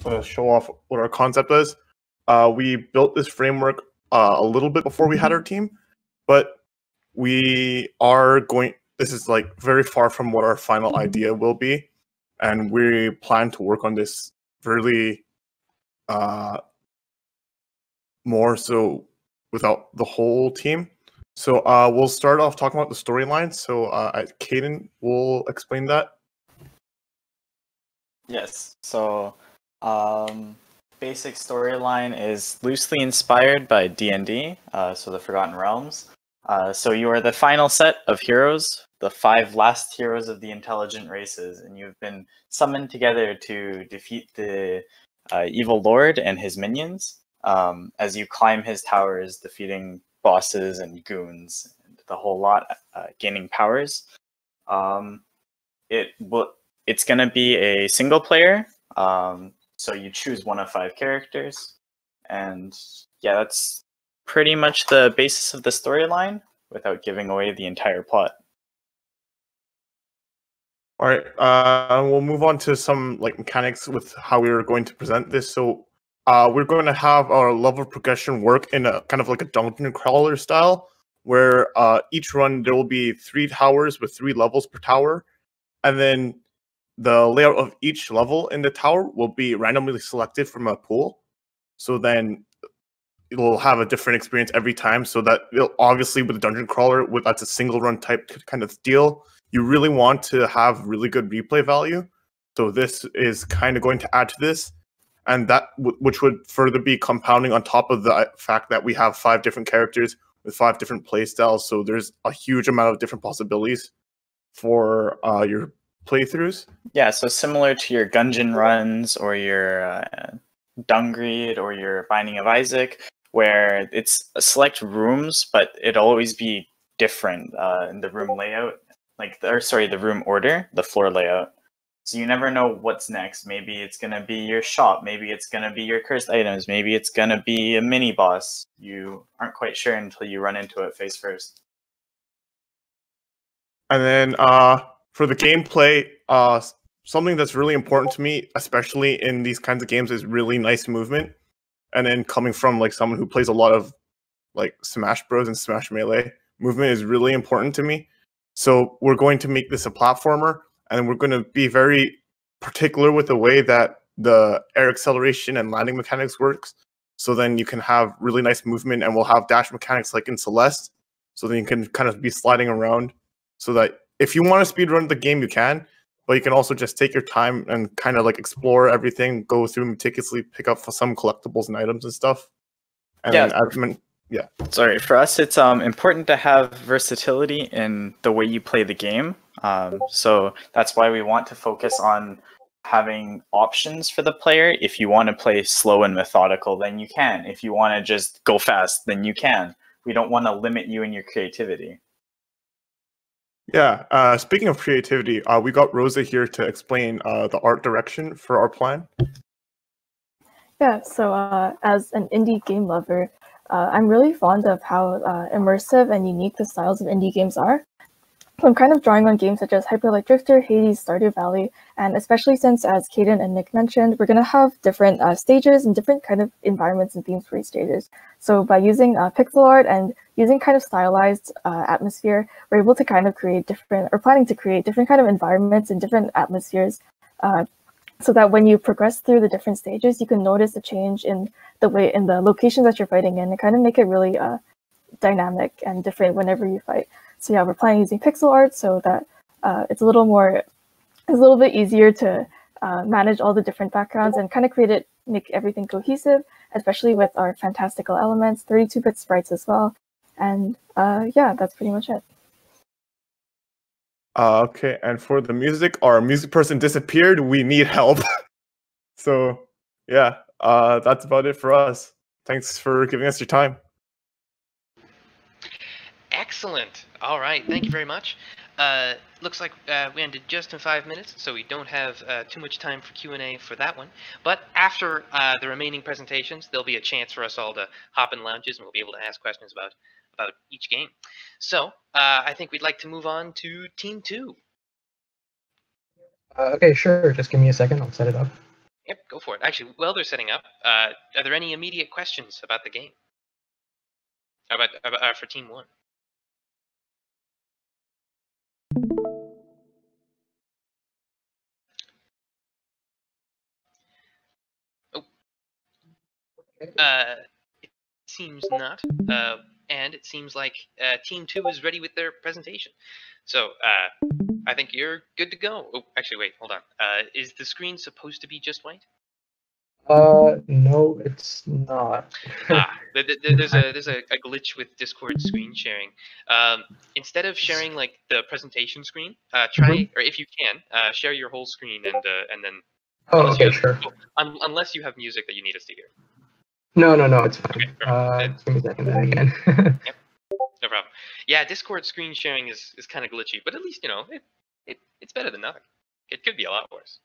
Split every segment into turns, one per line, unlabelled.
to show off what our concept is. Uh, we built this framework uh, a little bit before we had our team, but we are going. This is like very far from what our final idea will be, and we plan to work on this really uh, more so without the whole team. So uh, we'll start off talking about the storyline. So uh, Caden will explain that.
Yes. So um, basic storyline is loosely inspired by D&D, uh, so the Forgotten Realms. Uh, so you are the final set of heroes, the five last heroes of the intelligent races, and you've been summoned together to defeat the uh, evil lord and his minions um, as you climb his towers, defeating bosses and goons, and the whole lot, uh, gaining powers. Um, it will. It's going to be a single player. Um, so you choose one of five characters, and yeah, that's pretty much the basis of the storyline without giving away the entire plot.
All right, uh, we'll move on to some like mechanics with how we are going to present this. So uh, we're going to have our level progression work in a kind of like a dungeon crawler style, where uh, each run there will be three towers with three levels per tower, and then the layout of each level in the tower will be randomly selected from a pool. So then it'll have a different experience every time. So that obviously with a dungeon crawler, with that's a single run type kind of deal, you really want to have really good replay value. So this is kind of going to add to this and that which would further be compounding on top of the uh, fact that we have five different characters with five different play styles. So there's a huge amount of different possibilities for uh, your playthroughs.
Yeah, so similar to your Gungeon runs or your uh, Dungreed or your Binding of Isaac, where it's select rooms, but it'll always be different uh, in the room layout, like or sorry, the room order, the floor layout. So you never know what's next. Maybe it's gonna be your shop. Maybe it's gonna be your cursed items. Maybe it's gonna be a mini boss. You aren't quite sure until you run into it face first.
And then uh, for the gameplay, uh, something that's really important to me, especially in these kinds of games, is really nice movement. And then coming from like someone who plays a lot of like Smash Bros and Smash Melee, movement is really important to me. So we're going to make this a platformer and we're going to be very particular with the way that the air acceleration and landing mechanics works. So then you can have really nice movement, and we'll have dash mechanics like in Celeste. So then you can kind of be sliding around. So that if you want to speed run the game, you can, but you can also just take your time and kind of like explore everything, go through meticulously, pick up some collectibles and items and stuff. And
yeah.
Yeah.
Sorry, for us, it's um important to have versatility in the way you play the game. Um, so that's why we want to focus on having options for the player. If you want to play slow and methodical, then you can. If you want to just go fast, then you can. We don't want to limit you in your creativity.
Yeah. Uh, speaking of creativity, uh, we got Rosa here to explain uh, the art direction for our plan.
Yeah. So uh, as an indie game lover, uh, I'm really fond of how uh, immersive and unique the styles of indie games are. I'm kind of drawing on games such as Hyper Light Drifter, Hades, Stardew Valley, and especially since, as Caden and Nick mentioned, we're going to have different uh, stages and different kind of environments and themes for each stages. So by using uh, pixel art and using kind of stylized uh, atmosphere, we're able to kind of create different, or planning to create different kind of environments and different atmospheres uh, so that when you progress through the different stages, you can notice a change in the way, in the locations that you're fighting in and kind of make it really uh, dynamic and different whenever you fight. So yeah, we're planning using pixel art so that uh, it's a little more, it's a little bit easier to uh, manage all the different backgrounds and kind of create it, make everything cohesive, especially with our fantastical elements, 32-bit sprites as well. And uh, yeah, that's pretty much it.
Uh, okay, and for the music, our music person disappeared. We need help. so yeah, uh, that's about it for us. Thanks for giving us your time.
Excellent. All right. Thank you very much. Uh, looks like uh, we ended just in five minutes, so we don't have uh, too much time for Q&A for that one. But after uh, the remaining presentations, there'll be a chance for us all to hop in lounges, and we'll be able to ask questions about, about each game. So uh, I think we'd like to move on to Team 2.
Uh, okay, sure. Just give me a second. I'll set it up.
Yep, go for it. Actually, while they're setting up, are there any immediate questions about the game? How about, about for Team 1? Uh, it seems not. Uh, and it seems like uh, Team Two is ready with their presentation. So uh, I think you're good to go. Oh, actually, wait, hold on. Uh, is the screen supposed to be just white?
Uh, no, it's not.
ah, th- th- th- there's a there's a, a glitch with Discord screen sharing. Um, instead of sharing like the presentation screen, uh, try
Mhm.
or if you can, uh, share your whole screen and uh, and then
Oh, okay,
have-
sure.
oh, un- unless you have music that you need us to hear.
No, no, no, it's fine.
perfect.
Uh,
Then-
just give me a second then again.
No problem. Yeah, Discord screen sharing is, is kind of glitchy, but at least you know it, it it's better than nothing. It could be a lot worse.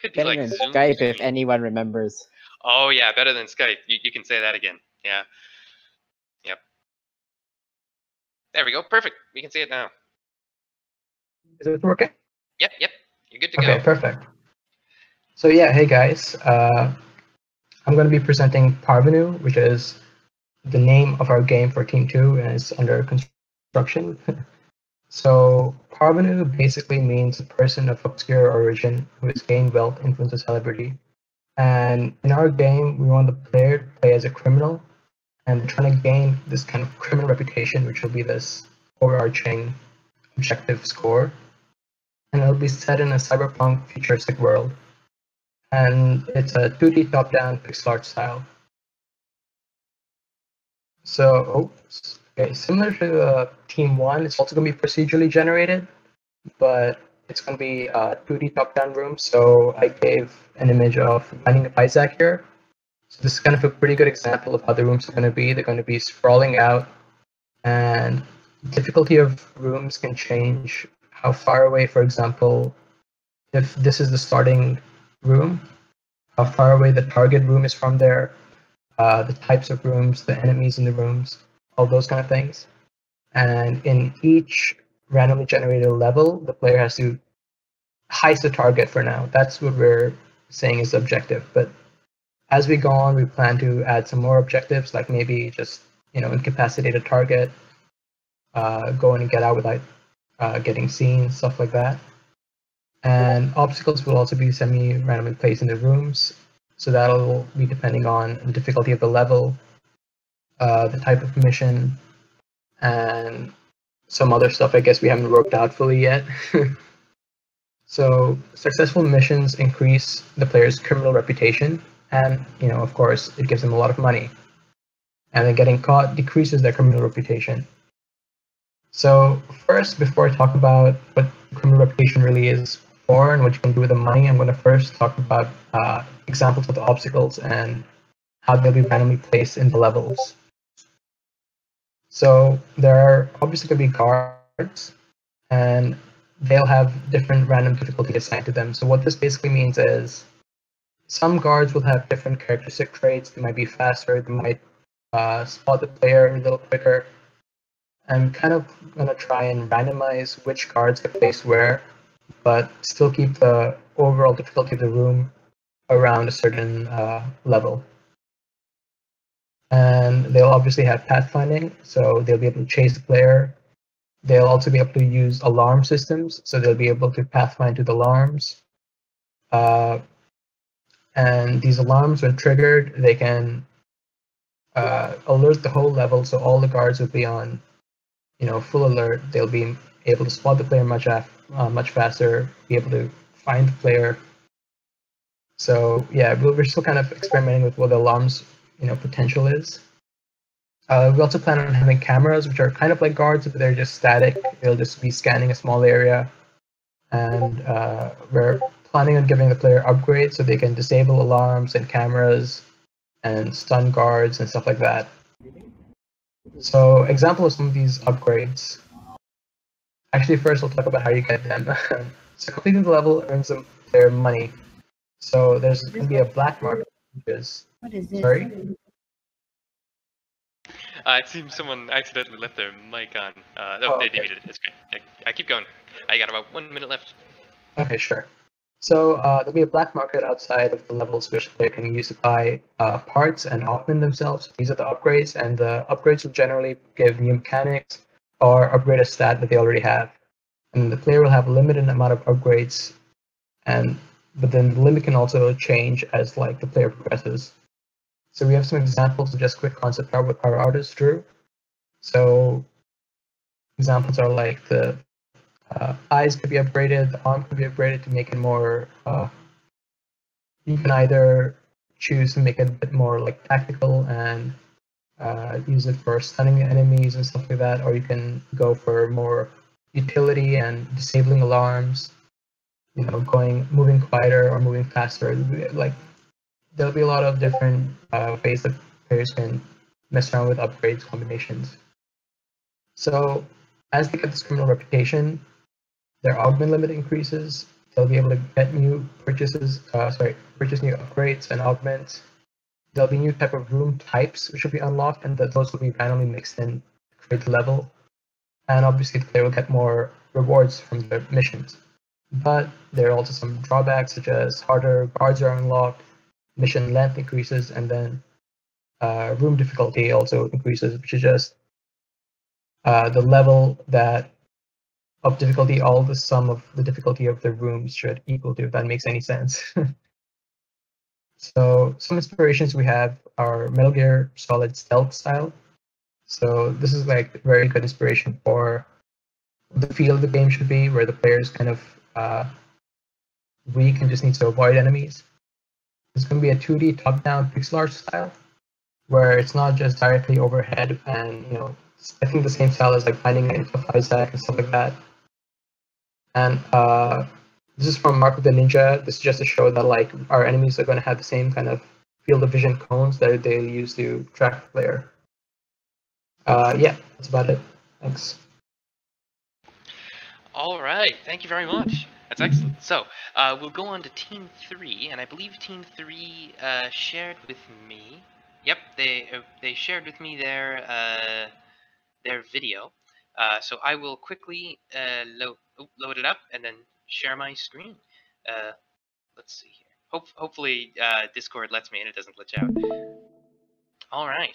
Could be
Better
like
than
Zoom
Skype if anyone remembers.
Oh yeah, better than Skype. You, you can say that again. Yeah. Yep. There we go. Perfect. We can see it now.
Is it working?
Yep, yep. You're good to
Okay,
go.
perfect. So yeah, hey guys, uh, I'm going to be presenting Parvenu, which is the name of our game for Team 2 and it's under construction. so Parvenu basically means a person of obscure origin who has gained wealth, influence, and celebrity. And in our game, we want the player to play as a criminal and trying to gain this kind of criminal reputation, which will be this overarching objective score and it'll be set in a cyberpunk futuristic world. And it's a 2D top-down pixel art style. So, oops, okay, similar to uh, Team 1, it's also going to be procedurally generated, but it's going to be a 2D top-down room. So I gave an image of Binding of Isaac here. So this is kind of a pretty good example of how the rooms are going to be. They're going to be sprawling out, and difficulty of rooms can change how far away, for example, if this is the starting room, how far away the target room is from there, uh, the types of rooms, the enemies in the rooms, all those kind of things. And in each randomly generated level, the player has to heist the target for now. That's what we're saying is objective. But as we go on, we plan to add some more objectives, like maybe just you know incapacitate a target, uh, go in and get out without uh, getting seen, stuff like that. And obstacles will also be semi-randomly placed in the rooms, so that'll be depending on the difficulty of the level, uh, the type of mission, and some other stuff I guess we haven't worked out fully yet. so successful missions increase the player's criminal reputation, and you know, of course, it gives them a lot of money. And then getting caught decreases their criminal reputation. So first, before I talk about what criminal reputation really is for and what you can do with the money, I'm going to first talk about uh, examples of the obstacles and how they'll be randomly placed in the levels. So there are obviously going to be guards, and they'll have different random difficulty assigned to them. So what this basically means is some guards will have different characteristic traits. They might be faster. They might uh, spot the player a little quicker. I'm kind of gonna try and randomize which guards get placed where, but still keep the overall difficulty of the room around a certain uh, level. And they'll obviously have pathfinding, so they'll be able to chase the player. They'll also be able to use alarm systems, so they'll be able to pathfind to the alarms. Uh, and these alarms, when triggered, they can uh, alert the whole level, so all the guards will be on you know, full alert, they'll be able to spot the player much af- uh, much faster, be able to find the player. So yeah, we're still kind of experimenting with what the alarms, you know, potential is. Uh, we also plan on having cameras, which are kind of like guards, but they're just static. They'll just be scanning a small area, and uh, we're planning on giving the player upgrades so they can disable alarms and cameras, and stun guards and stuff like that. So example of some of these upgrades. Actually, first we'll talk about how you get them. so completing the level earns them their money. So there's going to be a black market, which
What is this?
sorry.
Uh, it seems someone accidentally left their mic on. Uh, no,
Oh,
they
okay.
muted it. It's great. I, I keep going. I got about one minute left.
Okay, sure. So uh, there'll be a black market outside of the levels which they can use to buy uh, parts and augment themselves. These are the upgrades, and the upgrades will generally give new mechanics or upgrade a stat that they already have. And the player will have a limited amount of upgrades, and but then the limit can also change as like the player progresses. So we have some examples of just quick concept art what our artist drew. So examples are like the uh, eyes could be upgraded, the arm could be upgraded to make it more. Uh, you can either choose to make it a bit more like tactical and uh, use it for stunning enemies and stuff like that, or you can go for more utility and disabling alarms. You know, going moving quieter or moving faster. Like there'll be a lot of different uh, ways that players can mess around with upgrades combinations. So as they get this criminal reputation, their augment limit increases. They'll be able to get new purchases, uh, sorry, purchase new upgrades and augments. There'll be new type of room types which will be unlocked, and that those will be randomly mixed in to create the level. And obviously, the player will get more rewards from their missions. But there are also some drawbacks, such as harder guards are unlocked, mission length increases, and then uh, room difficulty also increases, which is just uh, the level that of difficulty, all the sum of the difficulty of the rooms should equal to, if that makes any sense. so some inspirations we have are Metal Gear Solid stealth style. So this is like very good inspiration for the feel of the game should be, where the player is kind of uh, weak and just needs to avoid enemies. It's going to be a 2D top-down pixel art style, where it's not just directly overhead and you know I think the same style as like Binding of Isaac and stuff like that. And uh, this is from Mark of the Ninja. This is just to show that like our enemies are going to have the same kind of field of vision cones that they use to track the player. Uh, yeah, that's about it. Thanks.
All right, thank you very much. That's excellent. So uh, we'll go on to Team Three, and I believe Team Three uh, shared with me. Yep, they uh, they shared with me their uh, their video. Uh, so I will quickly uh, load load it up and then share my screen. Uh, let's see here. Hope, hopefully uh, Discord lets me and it doesn't glitch out. All right.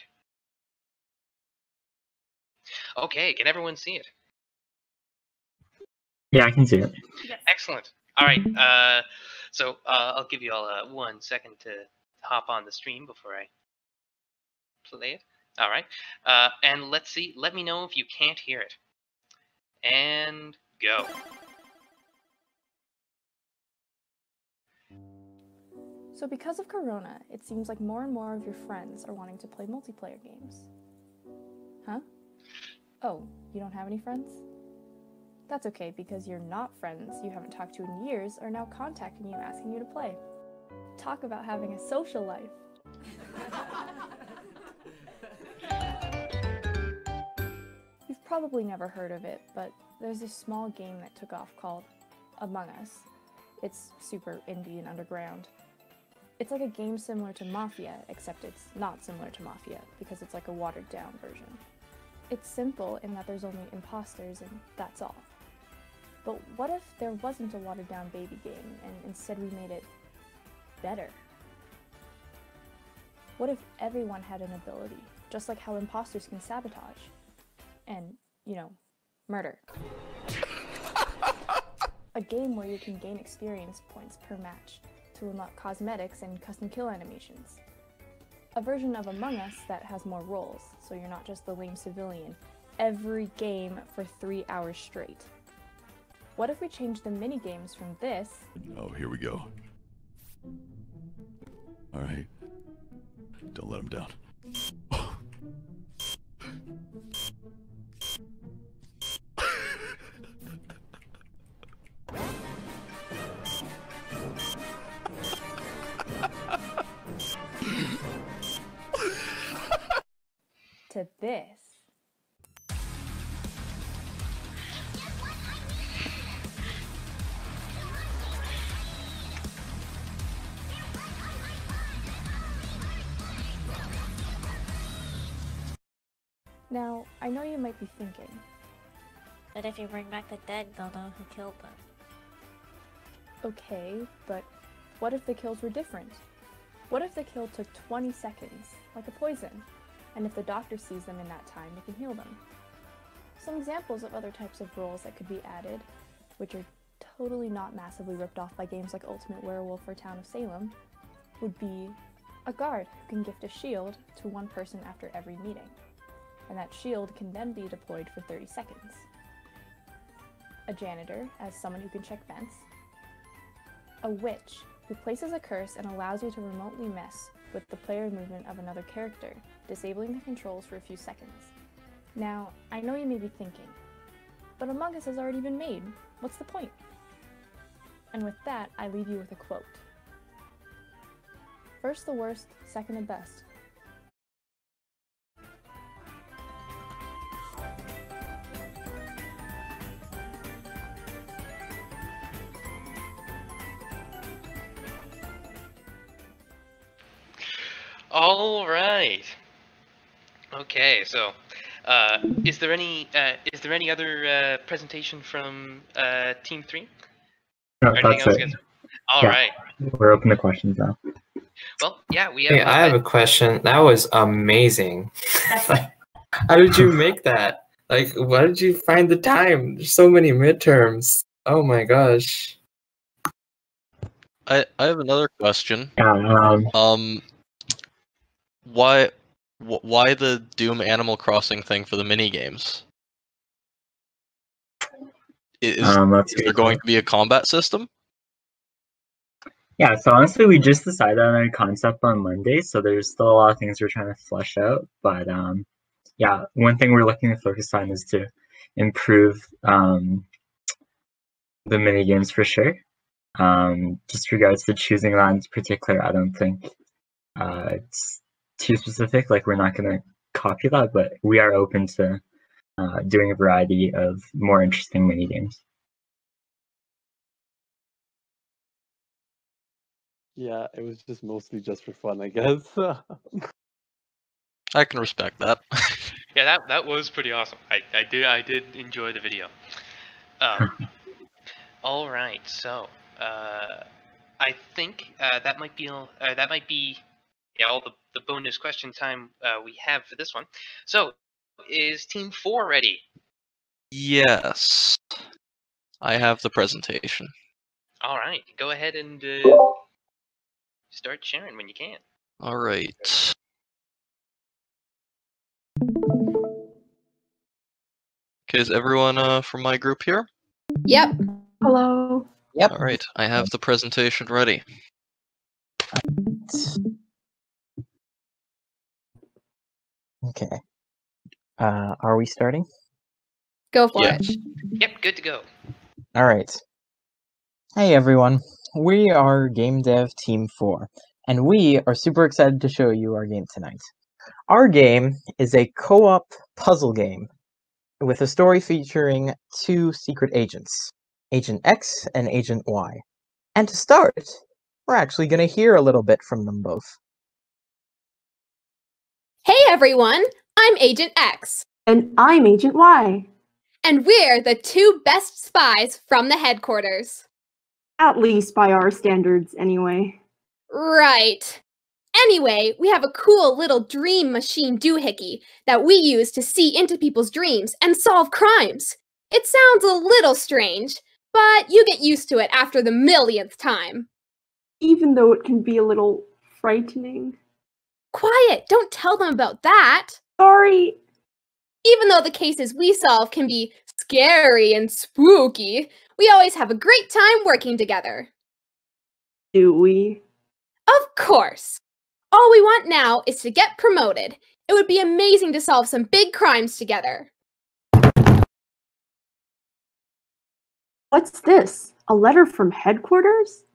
Okay, can everyone see it?
Yeah, I can see it.
Excellent. All right. Uh, so uh, I'll give you all uh, one second to hop on the stream before I play it. All right. Uh, and let's see. Let me know if you can't hear it. And go.
So because of Corona, it seems like more and more of your friends are wanting to play multiplayer games. Huh? Oh, you don't have any friends? That's okay because your not friends you haven't talked to in years are now contacting you asking you to play. Talk about having a social life. You've probably never heard of it, but there's a small game that took off called Among Us. It's super indie and underground. It's like a game similar to Mafia, except it's not similar to Mafia because it's like a watered down version. It's simple in that there's only imposters and that's all. But what if there wasn't a watered down baby game and instead we made it better? What if everyone had an ability, just like how imposters can sabotage? And, you know, murder. a game where you can gain experience points per match to unlock cosmetics and custom kill animations. A version of Among Us that has more roles, so you're not just the lame civilian every game for three hours straight. What if we change the mini games from this
Oh, here we go. All right. Don't let him down.
To this? Now, I know you might be thinking,
But if you bring back the dead, they'll know who killed them.
Okay, but what if the kills were different? What if the kill took 20 seconds, like a poison, and if the doctor sees them in that time, they can heal them? Some examples of other types of roles that could be added, which are totally not massively ripped off by games like Ultimate Werewolf or Town of Salem, would be a guard who can gift a shield to one person after every meeting, and that shield can then be deployed for 30 seconds. A janitor, as someone who can check vents. A witch, who places a curse and allows you to remotely mess with the player movement of another character, disabling the controls for a few seconds. Now, I know you may be thinking, but Among Us has already been made. What's the point? And with that, I leave you with a quote. First the worst, second the best.
All right. Okay, so uh, is there any uh, is there any other uh, presentation from uh, Team Three?
No, that's it.
guys? All
Yeah.
right.
We're open to questions now.
Well, yeah, we have.
Hey, I have a question. That was amazing. How did you make that? Like, why did you find the time? There's so many midterms. Oh my gosh.
I I have another question.
Yeah, um,
Um, why wh- why the Doom Animal Crossing thing for the mini games? Is,
um,
is there going to be a combat system?
Yeah, so honestly, we just decided on our concept on Monday, so there's still a lot of things we're trying to flesh out. But um, yeah, one thing we're looking to focus on is to improve um, the mini games for sure. Um, just regards to choosing that in particular, I don't think uh, it's too specific. Like we're not going to copy that, but we are open to uh, doing a variety of more interesting mini games.
Yeah, it was just mostly just for fun, I guess.
I can respect that.
Yeah, that that was pretty awesome. I, I did I did enjoy the video. Um, all right, so uh, I think uh, that might be uh, that might be yeah all the, the bonus question time uh, we have for this one. So, is Team Four ready?
yes, I have the presentation.
All right, go ahead and uh, start sharing when you can.
All right. Okay, is everyone uh, from my group here?
Yep.
Hello. Yep.
All right, I have the presentation ready.
Okay. Uh, are we starting?
Go for
Yeah.
it.
Yep, good to go.
All right. Hey everyone, we are Game Dev Team 4, and we are super excited to show you our game tonight. Our game is a co op puzzle game with a story featuring two secret agents, Agent X and Agent Y. And to start, we're actually going to hear a little bit from them both.
Hey everyone, I'm Agent X,
And I'm Agent Y.
and we're the two best spies from the headquarters.
At least by our standards, anyway.
Right. Anyway, we have a cool little dream machine doohickey that we use to see into people's dreams and solve crimes. It sounds a little strange, but you get used to it after the millionth time.
Even though it can be a little frightening.
Quiet, don't tell them about that.
Sorry.
Even though the cases we solve can be scary and spooky, we always have a great time working together.
Do we?
Of course. All we want now is to get promoted. It would be amazing to solve some big crimes together.
What's this? A letter from headquarters?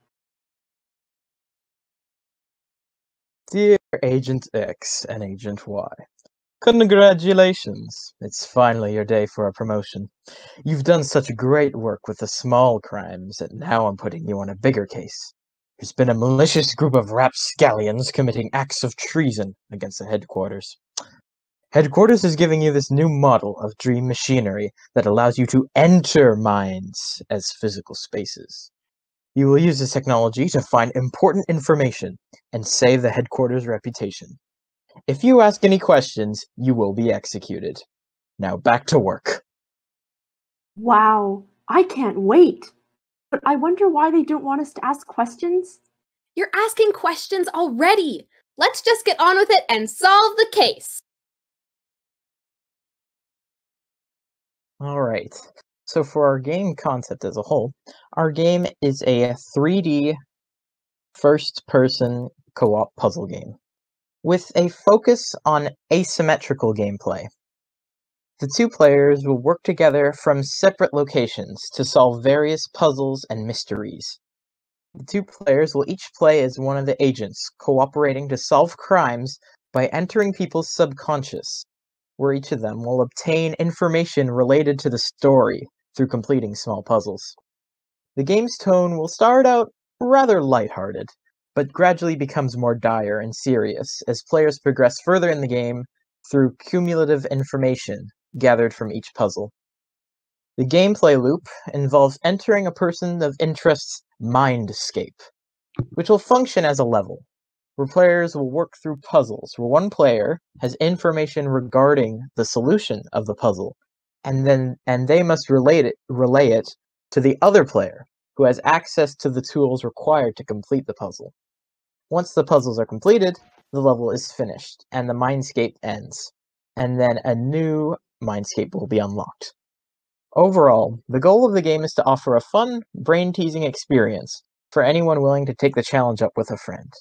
Dear Agent X and Agent Y, congratulations! It's finally your day for a promotion. You've done such great work with the small crimes, that now I'm putting you on a bigger case. There's been a malicious group of rapscallions committing acts of treason against the headquarters. Headquarters is giving you this new model of dream machinery that allows you to enter minds as physical spaces. You will use this technology to find important information and save the headquarters' reputation. If you ask any questions, you will be executed. Now back to work.
Wow, I can't wait. But I wonder why they don't want us to ask questions.
You're asking questions already. Let's just get on with it and solve the case.
All right. So for our game concept as a whole, our game is a 3D first-person co-op puzzle game with a focus on asymmetrical gameplay. The two players will work together from separate locations to solve various puzzles and mysteries. The two players will each play as one of the agents, cooperating to solve crimes by entering people's subconscious, where each of them will obtain information related to the story through completing small puzzles. The game's tone will start out rather lighthearted, but gradually becomes more dire and serious as players progress further in the game through cumulative information gathered from each puzzle. The gameplay loop involves entering a person of interest's mindscape, which will function as a level, where players will work through puzzles where one player has information regarding the solution of the puzzle and then and they must relate it relay it to the other player who has access to the tools required to complete the puzzle. Once the puzzles are completed, the level is finished and the mindscape ends, and then a new mindscape will be unlocked. Overall, the goal of the game is to offer a fun, brain-teasing experience for anyone willing to take the challenge up with a friend.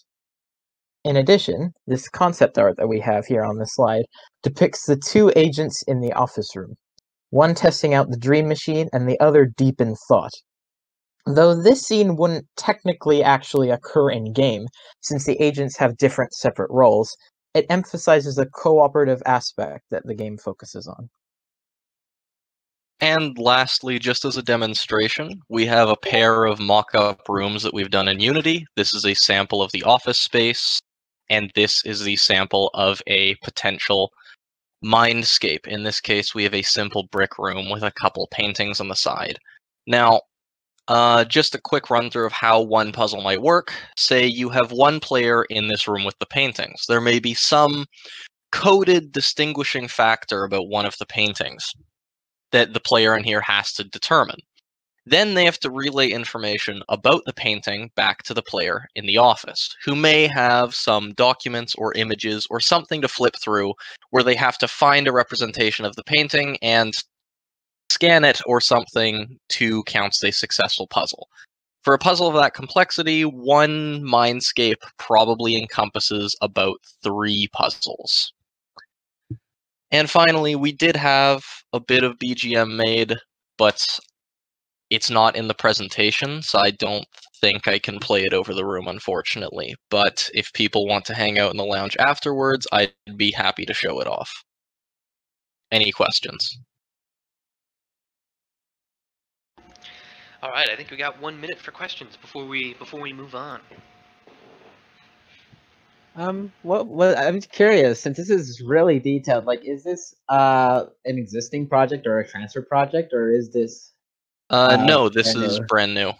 In addition, this concept art that we have here on this slide depicts the two agents in the office room, one testing out the dream machine and the other deep in thought. Though this scene wouldn't technically actually occur in game, since the agents have different separate roles, it emphasizes the cooperative aspect that the game focuses on.
And lastly, just as a demonstration, we have a pair of mock-up rooms that we've done in Unity. This is a sample of the office space, and this is the sample of a potential mindscape. In this case, we have a simple brick room with a couple paintings on the side. Now, uh, just a quick run through of how one puzzle might work. Say you have one player in this room with the paintings. There may be some coded distinguishing factor about one of the paintings that the player in here has to determine. Then they have to relay information about the painting back to the player in the office, who may have some documents or images or something to flip through where they have to find a representation of the painting and scan it or something to count a successful puzzle. For a puzzle of that complexity, one mindscape probably encompasses about three puzzles. And finally, we did have a bit of BGM made, but it's not in the presentation, so I don't think I can play it over the room, unfortunately. But if people want to hang out in the lounge afterwards, I'd be happy to show it off. Any questions?
All right, I think we got one minute for questions before we before we move on.
Um, what, what, I'm curious, since this is really detailed, like, is this, uh, an existing project or a transfer project, or is this?
Uh, no, this
brand
is
new?
brand new.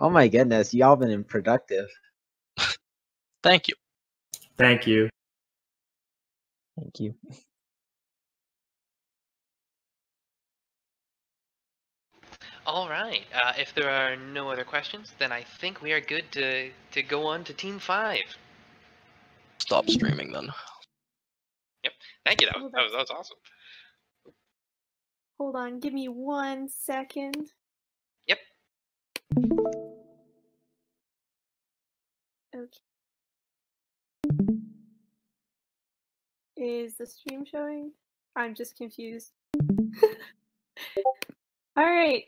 Oh my goodness, y'all been productive.
Thank you.
Thank you.
Thank you.
All right. Uh, if there are no other questions, then I think we are good to to go on to Team Five.
Stop streaming then.
Yep. Thank you. That was that was, that was awesome.
Hold on, give me one second. Okay. Is the stream showing? I'm just confused. All right.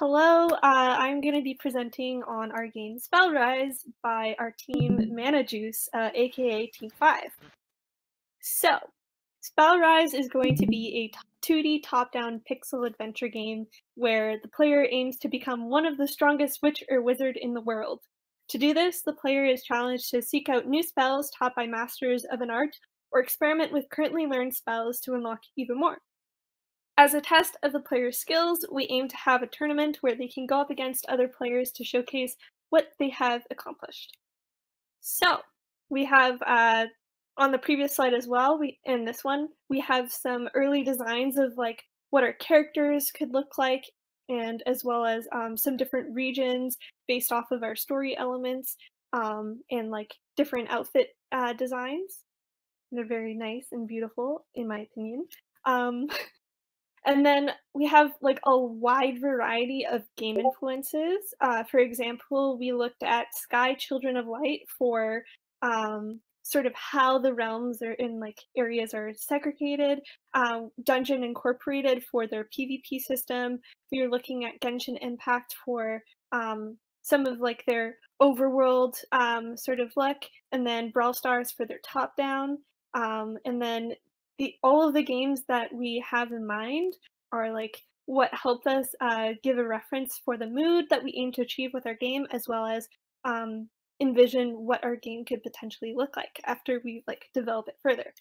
Hello, uh, I'm going to be presenting on our game Spellrise by our team Mana Juice, uh, aka Team 5. So, Spellrise is going to be a 2D top down pixel adventure game where the player aims to become one of the strongest witch or wizard in the world. To do this, the player is challenged to seek out new spells taught by masters of an art or experiment with currently learned spells to unlock even more. As a test of the player's skills, we aim to have a tournament where they can go up against other players to showcase what they have accomplished. So we have uh, on the previous slide as well, we in this one, we have some early designs of like what our characters could look like and as well as um, some different regions based off of our story elements um, and like different outfit uh, designs. They're very nice and beautiful, in my opinion. Um, and then we have like a wide variety of game influences. Uh, for example, we looked at Sky Children of Light for um, sort of how the realms are in like areas are segregated. Um, Dungeon Incorporated for their PvP system. Were looking at Genshin Impact for um, some of like their overworld um, sort of look, and then Brawl Stars for their top down. Um, and then the all of the games that we have in mind are like what helped us uh, give a reference for the mood that we aim to achieve with our game, as well as um, envision what our game could potentially look like after we like develop it further.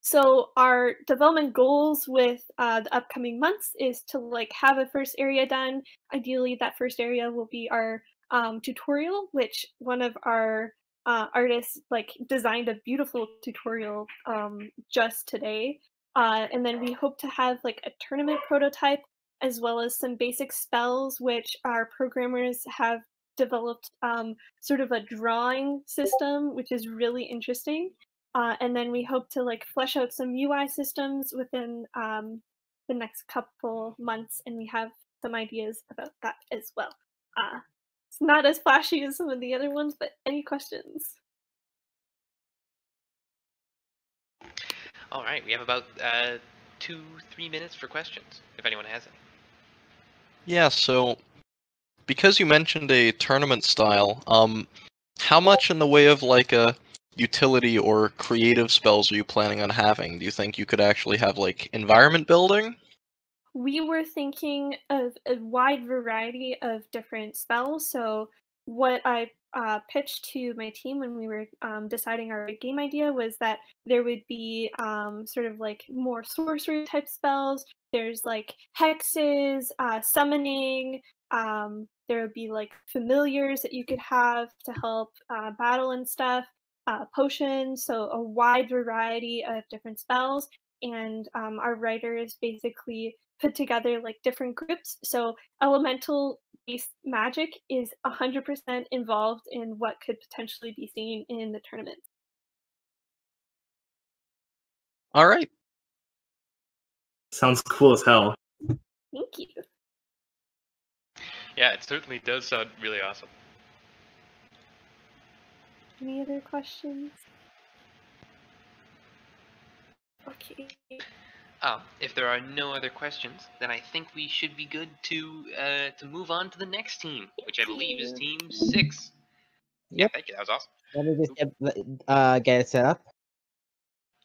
So our development goals with uh, the upcoming months is to like have a first area done. Ideally, that first area will be our um, tutorial, which one of our uh, artists like designed a beautiful tutorial um, just today. Uh, and then we hope to have like a tournament prototype as well as some basic spells, which our programmers have developed um, sort of a drawing system, which is really interesting. Uh, and then we hope to like flesh out some UI systems within um, the next couple months, and we have some ideas about that as well. Uh, it's not as flashy as some of the other ones, but any questions?
All right, we have about uh, two, three minutes for questions, if anyone has any.
Yeah, so because you mentioned a tournament style, um, how much in the way of like a utility or creative spells are you planning on having? Do you think you could actually have like environment building?
We were thinking of a wide variety of different spells. So what I uh, pitched to my team when we were um, deciding our game idea was that there would be um, sort of like more sorcery type spells. There's like hexes, uh, summoning. Um, there would be like familiars that you could have to help uh, battle and stuff. Uh, potions, so a wide variety of different spells. And um, our writers basically put together like different groups. So elemental based magic is 100% involved in what could potentially be seen in the tournament.
All right.
Sounds cool as hell.
Thank you.
Yeah, it certainly does sound really awesome.
Any other questions? Okay.
Um, if there are no other questions, then I think we should be good to uh, to move on to the next team, which I believe is Team Six. Yeah, thank you. That was awesome.
Let me just get, uh, get it set up.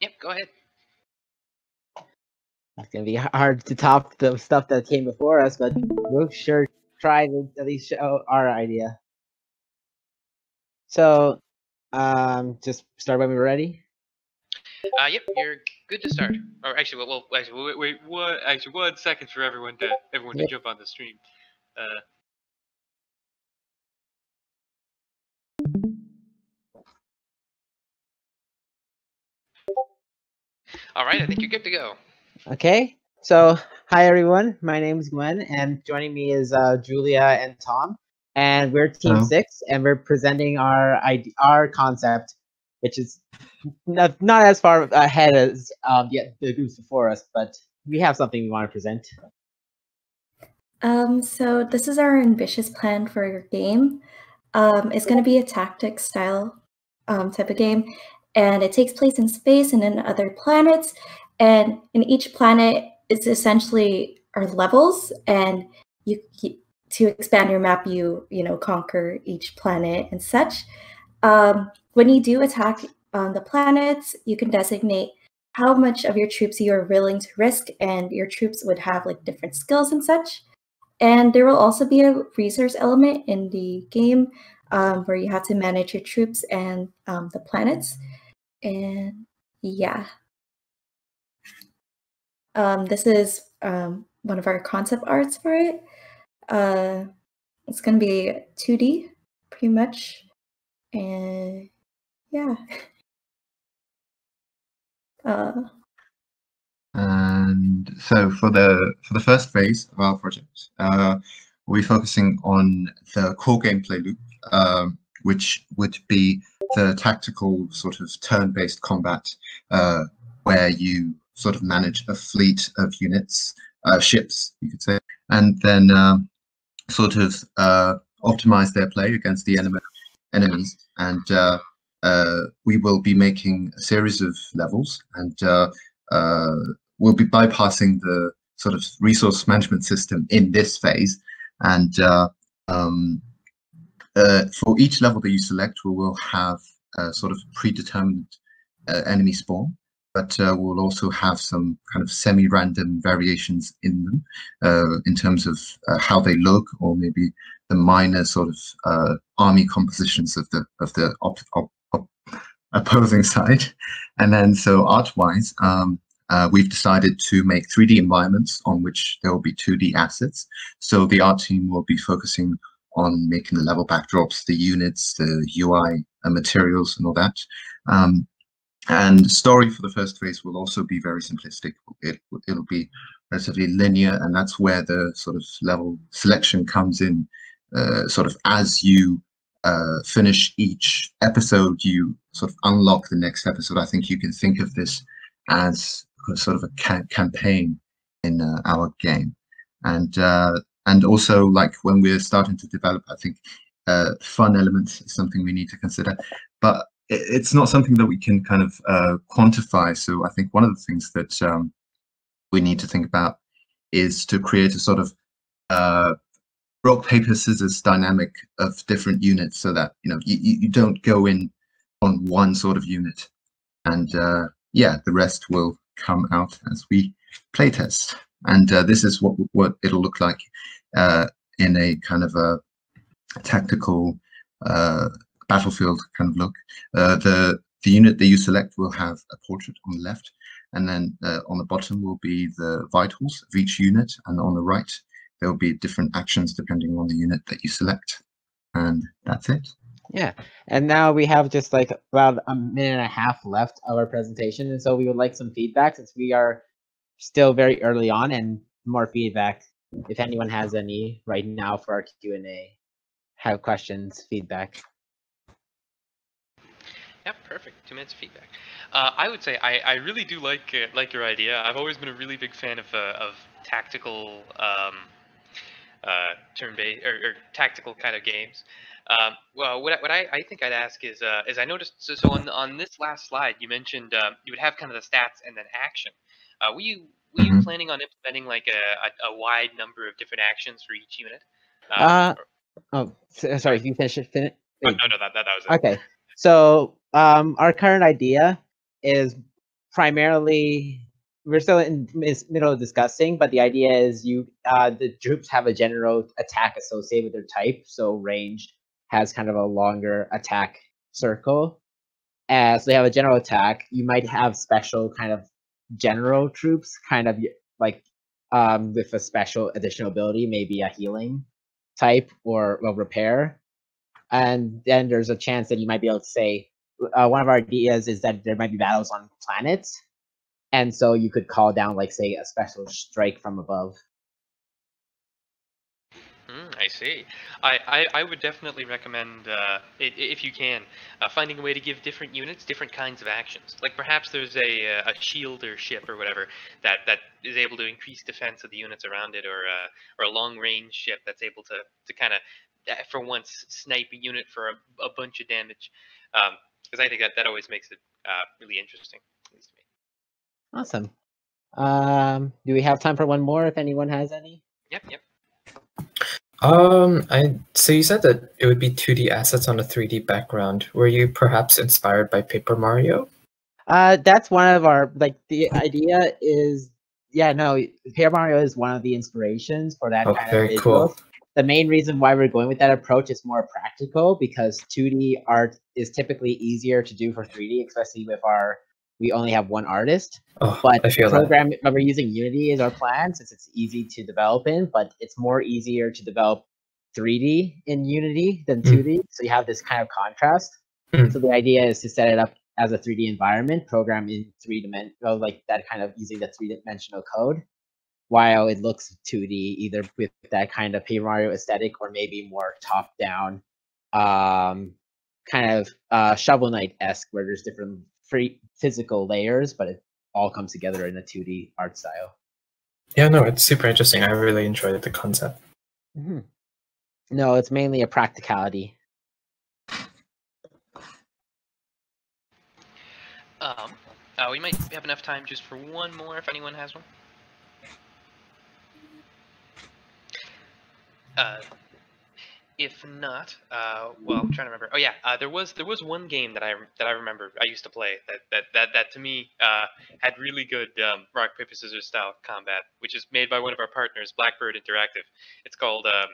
Yep, go ahead.
It's gonna be hard to top the stuff that came before us, but we'll sure try to at least show our idea. So, um, just start when we're ready.
Uh, yep, you're good to start. Or actually, well, well actually, wait, wait, what? Actually, one second for everyone to everyone to
Yep.
jump on the stream. Uh, all right, I think you're good to go.
Okay. So, hi everyone. My name is Gwen, and joining me is uh, Julia and Tom, and we're Team
Hello.
Six, and we're presenting our ide- our concept, which is not, not as far ahead as um, the, the groups before us, but we have something we want to present.
Um, so this is our ambitious plan for your game. Um, it's going to be a tactic style um, type of game, and it takes place in space and in other planets. And in each planet, it's essentially are levels, and you, you to expand your map, you you know conquer each planet and such. Um, when you do attack on the planets, you can designate how much of your troops you are willing to risk, and your troops would have like different skills and such. And there will also be a resource element in the game um, where you have to manage your troops and um, the planets. And yeah. Um, this is um, one of our concept arts for it. Uh, it's gonna be 2D, pretty much, and yeah. Uh,
And so for the for the first phase of our project, uh, we'll be focusing on the core gameplay loop, um, which would be the tactical sort of turn-based combat, uh, where you sort of manage a fleet of units, uh, ships, you could say, and then um, sort of uh, optimize their play against the enemy enemies. And uh, uh, we will be making a series of levels, and uh, uh, we'll be bypassing the sort of resource management system in this phase. And uh, um, uh, for each level that you select, we will have a sort of predetermined uh, enemy spawn, but uh, we'll also have some kind of semi-random variations in them uh, in terms of uh, how they look, or maybe the minor sort of uh, army compositions of the of the op- op- op- opposing side. And then, so art-wise, um, uh, we've decided to make 3D environments on which there will be 2D assets. So the art team will be focusing on making the level backdrops, the units, the UI and materials and all that. Um, and story for the first phase will also be very simplistic. It, it'll be relatively linear, and that's where the sort of level selection comes in. Uh, sort of as you uh, finish each episode, you sort of unlock the next episode. I think you can think of this as sort of a ca- campaign in uh, our game, and uh, and also like when we're starting to develop, I think uh, fun elements is something we need to consider, but it's not something that we can kind of uh, quantify. So I think one of the things that um, we need to think about is to create a sort of uh, rock paper scissors dynamic of different units, so that you know you, you don't go in on one sort of unit, and uh, yeah, the rest will come out as we playtest. And uh, this is what what it'll look like uh, in a kind of a tactical uh, battlefield kind of look. Uh, the the unit that you select will have a portrait on the left, and then uh, on the bottom will be the vitals of each unit, and on the right there will be different actions depending on the unit that you select. And that's it.
Yeah, and now we have just like about a minute and a half left of our presentation, and so we would like some feedback since we are still very early on, and more feedback if anyone has any right now for our Q and A. Have questions, feedback.
Yep, perfect. Two minutes of feedback. Uh, I would say I, I really do like uh, like your idea. I've always been a really big fan of uh, of tactical um, uh, turn-based or, or tactical kind of games. Um, well, what I, what I, I think I'd ask is uh, is I noticed so, so on on this last slide you mentioned um, you would have kind of the stats and then action. Uh, were you were you planning on implementing like a, a, a wide number of different actions for each unit? Um,
Uh, oh, s- sorry, you finish it. Finish.
oh, no, no, that, that, that was it.
Okay, so um, our current idea is primarily we're still in middle of discussing, but the idea is you uh, the troops have a general attack associated with their type, so range has kind of a longer attack circle. As they have a general attack, you might have special kind of general troops, kind of like um, with a special additional ability, maybe a healing type or a repair. And then there's a chance that you might be able to say, uh, one of our ideas is that there might be battles on planets. And so you could call down, like, say, a special strike from above.
Mm, I see. I, I, I would definitely recommend, uh, i- i- if you can, uh, finding a way to give different units different kinds of actions. Like perhaps there's a, uh, a shield or ship or whatever that, that is able to increase defense of the units around it, or uh, or a long range ship that's able to, to kind of, for once, snipe a unit for a, a bunch of damage. Because I think that, that always makes it uh, really interesting. at least to me.
Awesome. Um, do we have time for one more if anyone has any?
Yep, yep.
Um, I so you said that it would be 2D assets on a 3D background. Were you perhaps inspired by Paper Mario?
Uh, that's one of our like the idea is yeah no Paper Mario is one of the inspirations for that
Oh,
kind
very
of
cool.
The main reason why we're going with that approach is more practical because 2D art is typically easier to do for 3D, especially with our we only have one artist.
Oh,
but
I feel that.
program but we're using Unity as our plan since it's easy to develop in, but it's more easier to develop 3D in Unity than
Mm.
2D, so you have this kind of contrast.
Mm.
So the idea is to set it up as a 3D environment, program in three dimension, like that kind of using the three dimensional code, while it looks 2D, either with that kind of Paper Mario aesthetic or maybe more top down, um, kind of uh, Shovel Knight esque, where there's different free physical layers, but it all comes together in a 2D art style.
Yeah, no, it's super interesting. I really enjoyed the concept.
Mhm. No, it's mainly a practicality.
Um, uh, we might have enough time just for one more if anyone has one. Uh, if not, uh, well, I'm trying to remember. Oh yeah, uh, there was there was one game that I that I remember I used to play that that that, that to me uh, had really good um, rock paper scissors style combat, which is made by one of our partners, Blackbird Interactive. It's called um,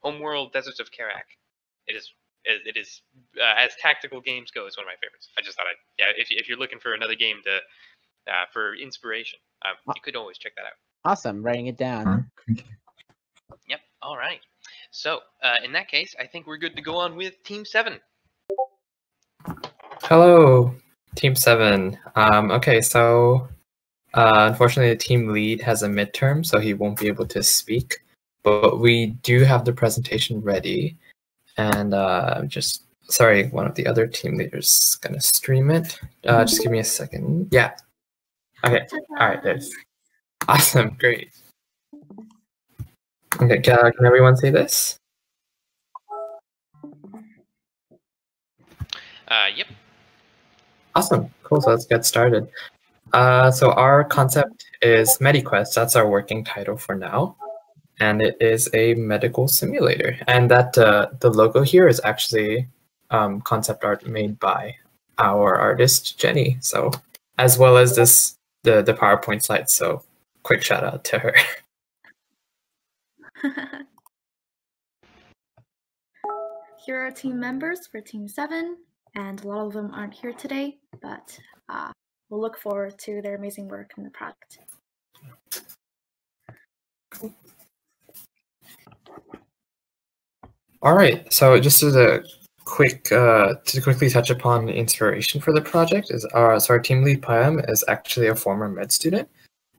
Homeworld Deserts of Kharak. It is it it is uh, as tactical games go, it's one of my favorites. I just thought I yeah, if you- if you're looking for another game to uh, for inspiration, um, you could always check that out.
Awesome, writing it down.
All right. So uh, in that case, I think we're good to go on with Team Seven.
Hello, Team Seven. Um, okay, so uh, unfortunately, the team lead has a midterm, so he won't be able to speak. But we do have the presentation ready, and uh, just sorry, one of the other team leaders is gonna stream it. Uh, just give me a second. Yeah. Okay. All right. There's. Awesome. Great. Okay. Can, can everyone see this?
Uh, yep.
Awesome. Cool. So let's get started. Uh, so our concept is MediQuest. That's our working title for now. And it is a medical simulator. And that uh, the logo here is actually um, concept art made by our artist, Jenny. So as well as this the, the PowerPoint slide. So quick shout out to her.
Here are team members for Team 7, and a lot of them aren't here today, but uh, we'll look forward to their amazing work in the project.
All right. So just as a quick uh, to quickly touch upon the inspiration for the project is our so our team lead Payam is actually a former med student,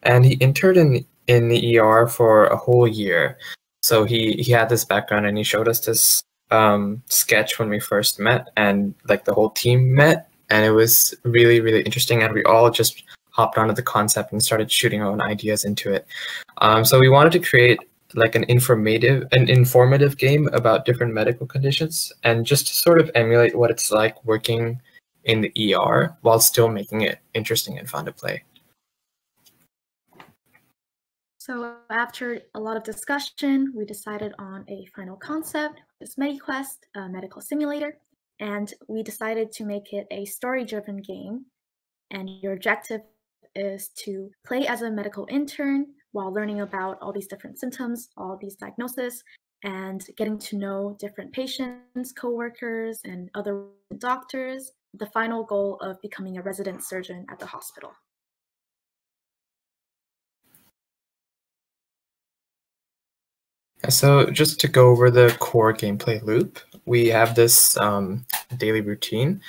and he interned in in the ER for a whole year. So he he had this background, and he showed us this um, sketch when we first met, and like the whole team met, and it was really really interesting, and we all just hopped onto the concept and started shooting our own ideas into it. Um, so we wanted to create like an informative an informative game about different medical conditions and just to sort of emulate what it's like working in the ER while still making it interesting and fun to play.
So after a lot of discussion, we decided on a final concept, this MediQuest, a medical simulator, and we decided to make it a story-driven game. And your objective is to play as a medical intern while learning about all these different symptoms, all these diagnoses, and getting to know different patients, coworkers, and other doctors. The final goal of becoming a resident surgeon at the hospital.
So just to go over the core gameplay loop, we have this um, daily routine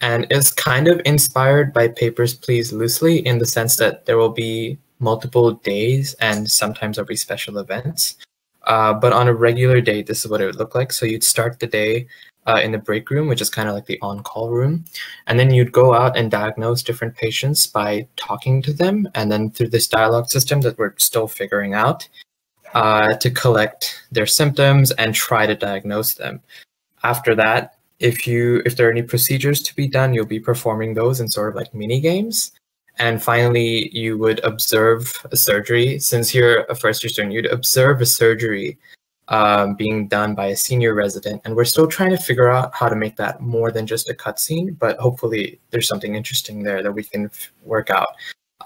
and it's kind of inspired by Papers, Please loosely in the sense that there will be multiple days and sometimes there'll be special events. Uh, but on a regular day, this is what it would look like. So you'd start the day uh, in the break room, which is kind of like the on-call room, and then you'd go out and diagnose different patients by talking to them, and then through this dialogue system that we're still figuring out, uh, to collect their symptoms and try to diagnose them. After that, if you if there are any procedures to be done, you'll be performing those in sort of like mini games. And finally, you would observe a surgery. Since you're a first year student, you'd observe a surgery um, being done by a senior resident. And we're still trying to figure out how to make that more than just a cutscene, but hopefully there's something interesting there that we can work out.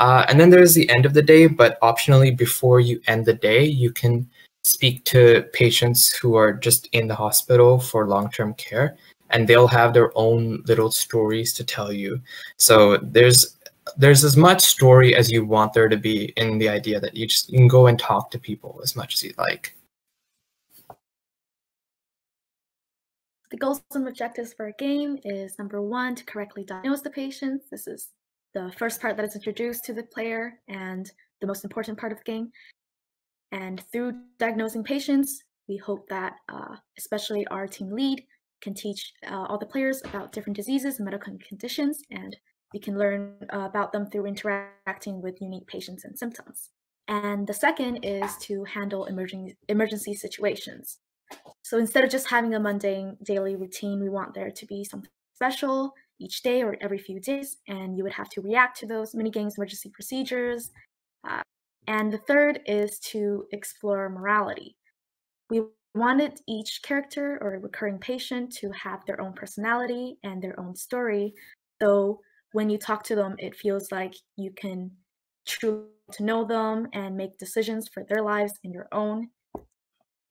Uh, and then there's the end of the day, but optionally, before you end the day, you can speak to patients who are just in the hospital for long term care, and they'll have their own little stories to tell you. So there's there's as much story as you want there to be in the idea that you just you can go and talk to people as much as you'd like.
The goals and objectives for a game is number one, to correctly diagnose the patients. This is the first part that is introduced to the player and the most important part of the game. And through diagnosing patients, we hope that uh, especially our team lead can teach uh, all the players about different diseases and medical conditions, and we can learn uh, about them through interacting with unique patients and symptoms. And the second is to handle emerging, emergency situations. So instead of just having a mundane daily routine, we want there to be something special each day or every few days, and you would have to react to those mini games, emergency procedures. Uh, and the third is to explore morality. We wanted each character or recurring patient to have their own personality and their own story. So when you talk to them, it feels like you can truly to know them and make decisions for their lives and your own.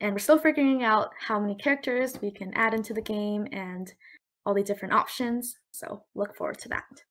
And we're still figuring out how many characters we can add into the game and all the different options. So look forward to that.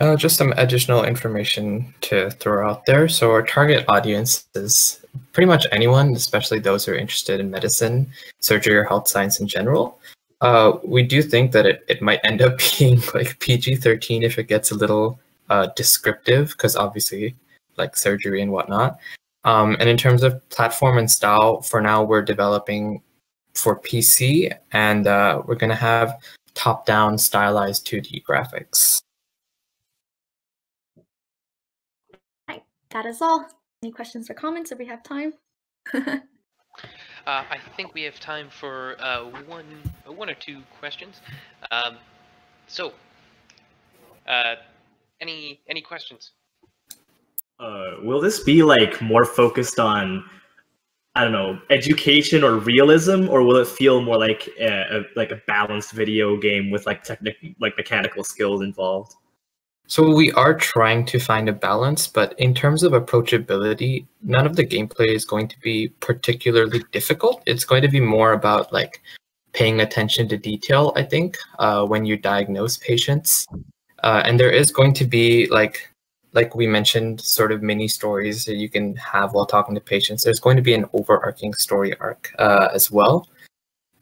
Uh, just some additional information to throw out there. So our target audience is pretty much anyone, especially those who are interested in medicine, surgery, or health science in general. Uh, we do think that it, it might end up being like PG-13 if it gets a little uh, descriptive, because obviously like surgery and whatnot. Um, and in terms of platform and style, for now we're developing for PC, and uh, we're going to have top-down stylized 2D graphics.
that is all. Any questions or comments if we have time?
uh, I think we have time for uh, one, one or two questions. Um, so, uh, any any questions?
Uh, will this be like more focused on, I don't know, education or realism, or will it feel more like a, a like a balanced video game with like technical, like mechanical skills involved?
So we are trying to find a balance, but in terms of approachability, none of the gameplay is going to be particularly difficult. It's going to be more about like paying attention to detail, I think, uh, when you diagnose patients. Uh, and there is going to be like like we mentioned, sort of mini stories that you can have while talking to patients. There's going to be an overarching story arc uh, as well.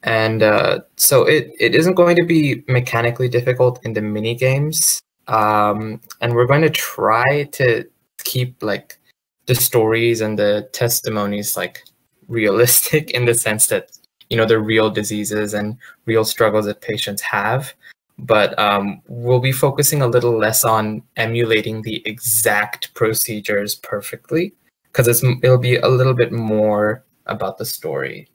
And uh, so it, it isn't going to be mechanically difficult in the mini games um, and we're going to try to keep like the stories and the testimonies like realistic in the sense that you know the real diseases and real struggles that patients have but um, we'll be focusing a little less on emulating the exact procedures perfectly because it'll be a little bit more about the story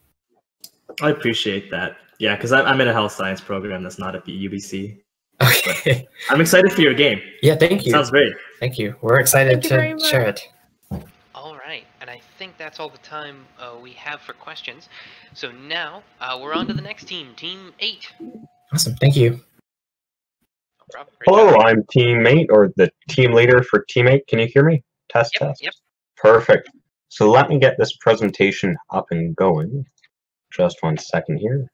i appreciate that yeah because I'm in a health science program that's not at the ubc
Okay.
I'm excited for your game.
Yeah, thank you.
Sounds great.
Thank you. We're excited
Thank
to share it.
All right, and I think that's all the time uh, we have for questions. So now uh, we're on to the next team, Team 8.
Awesome. Thank you.
Hello, I'm teammate or the team leader for teammate. Can you hear me? Test
Yep,
test.
yep.
Perfect. So let me get this presentation up and going. Just one second here.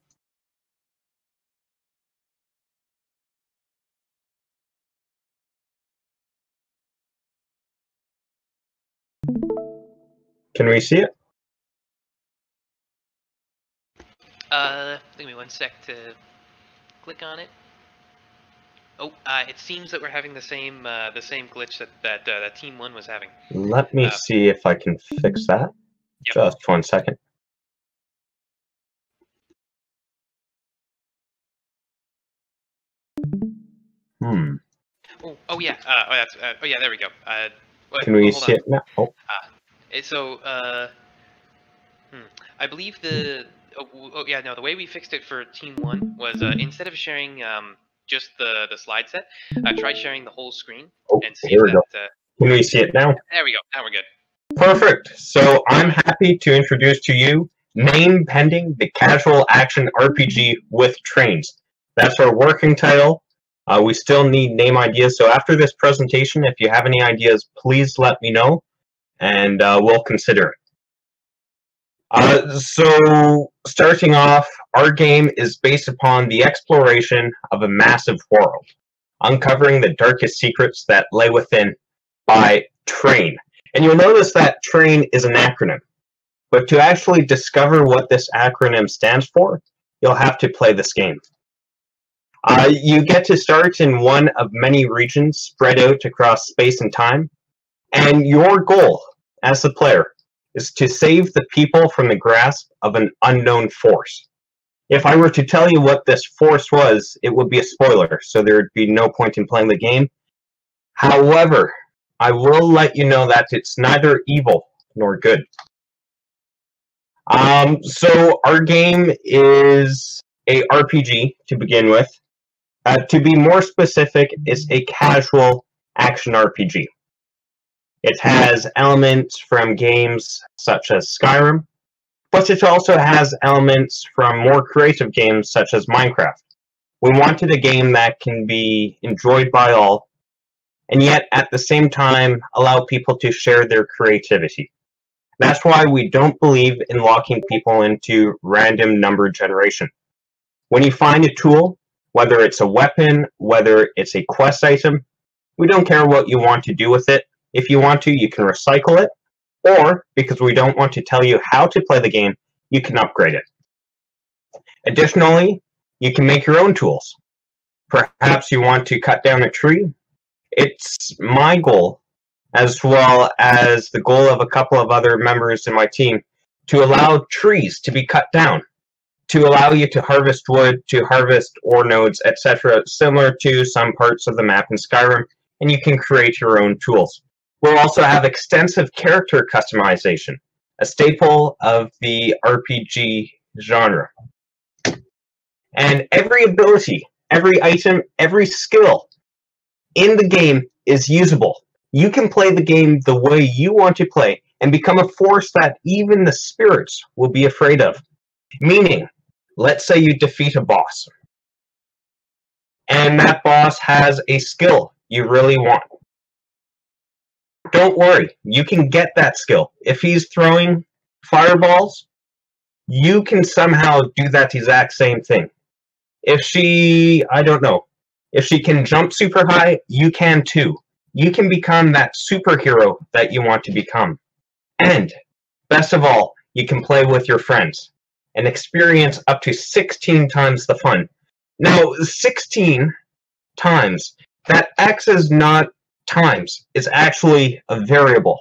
Can we see it?
Uh, give me one sec to click on it. Oh, uh, it seems that we're having the same uh, the same glitch that that uh, that Team One was having.
Let me
Uh,
see if I can fix that. Just one second. Hmm.
Oh, oh yeah. Uh, oh, that's, uh, oh yeah. There we go. Uh, wait,
Can we see
on.
it now? Oh,
eh, so uh, hmm, I believe the oh, oh yeah no the way we fixed it for Team One was uh, instead of sharing um just the the slide set, uh, try sharing the whole screen
Oh,
and see
here
if
we
that. Uh,
can we see it now?
there we go. Now we're good.
Perfect. So I'm happy to introduce to you Name Pending, the casual action RPG with trains. That's our working title. Uh, we still need name ideas. So after this presentation, if you have any ideas, please let me know and uh, we'll consider it. Uh, so starting off, our game is based upon the exploration of a massive world, uncovering the darkest secrets that lay within by train.
And you'll notice that train is an acronym. But to actually discover what this acronym stands for, you'll have to play this game. Uh, you get to start in one of many regions spread out across space and time, and your goal as the player is to save the people from the grasp of an unknown force. If I were to tell you what this force was, it would be a spoiler, so there would be no point in playing the game. However, I will let you know that it's neither evil nor good. Um, so our game is a RPG to begin with. Uh, to be more specific, it's a casual action RPG. It has elements from games such as Skyrim, but it also has elements from more creative games such as Minecraft. We wanted a game that can be enjoyed by all, and yet at the same time allow people to share their creativity. That's why we don't believe in locking people into random number generation. When you find a tool, whether it's a weapon, whether it's a quest item, we don't care what you want to do with it. If you want to, you can recycle it, or because we don't want to tell you how to play the game, you can upgrade it. Additionally, you can make your own tools. Perhaps you want to cut down a tree. It's my goal, as well as the goal of a couple of other members in my team, to allow trees to be cut down, to allow you to harvest wood, to harvest ore nodes, etc., similar to some parts of the map in Skyrim, and you can create your own tools. We'll also have extensive character customization, a staple of the RPG genre. And every ability, every item, every skill in the game is usable. You can play the game the way you want to play and become a force that even the spirits will be afraid of. Meaning, let's say you defeat a boss, and that boss has a skill you really want. Don't worry, you can get that skill. If he's throwing fireballs, you can somehow do that exact same thing. If she, I don't know, if she can jump super high, you can too. You can become that superhero that you want to become. And, best of all, you can play with your friends and experience up to 16 times the fun. Now, 16 times, that X is not times, it's actually a variable.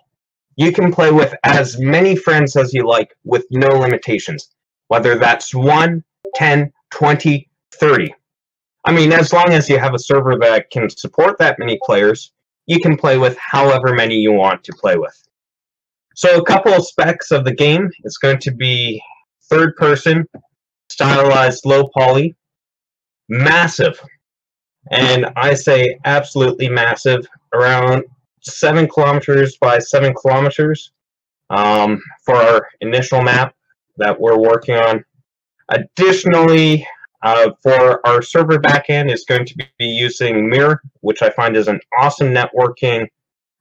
You can play with as many friends as you like with no limitations, whether that's 1, 10, 20, 30. I mean, as long as you have a server that can support that many players, you can play with however many you want to play with. So a couple of specs of the game. It's going to be third person, stylized low poly, massive. And I say absolutely massive, around seven kilometers by seven kilometers um, for our initial map that we're working on. Additionally, uh, for our server backend is going to be using Mirror, which I find is an awesome networking